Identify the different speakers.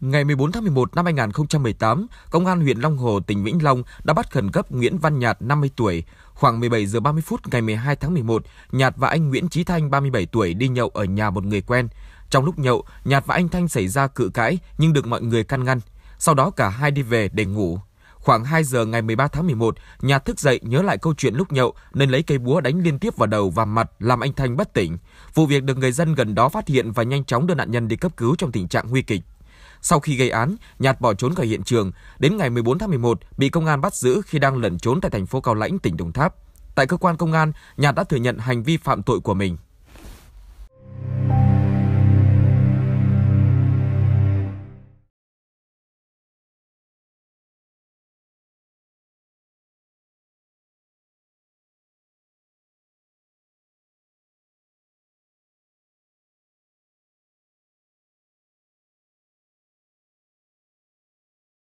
Speaker 1: Ngày 14 tháng 11 năm 2018, Công an huyện Long Hồ, tỉnh Vĩnh Long đã bắt khẩn cấp Nguyễn Văn Nhạt, 50 tuổi. Khoảng 17 giờ 30 phút ngày 12 tháng 11, Nhạt và anh Nguyễn Chí Thanh, 37 tuổi đi nhậu ở nhà một người quen. Trong lúc nhậu, Nhạt và anh Thanh xảy ra cự cãi nhưng được mọi người can ngăn. Sau đó cả hai đi về để ngủ. Khoảng 2 giờ ngày 13 tháng 11, Nhạt thức dậy nhớ lại câu chuyện lúc nhậu nên lấy cây búa đánh liên tiếp vào đầu và mặt làm anh Thanh bất tỉnh. Vụ việc được người dân gần đó phát hiện và nhanh chóng đưa nạn nhân đi cấp cứu trong tình trạng nguy kịch. Sau khi gây án, Nhạt bỏ trốn khỏi hiện trường. Đến ngày 14 tháng 11, bị công an bắt giữ khi đang lẩn trốn tại thành phố Cao Lãnh, tỉnh Đồng Tháp. Tại cơ quan công an, Nhạt đã thừa nhận hành vi phạm tội của mình.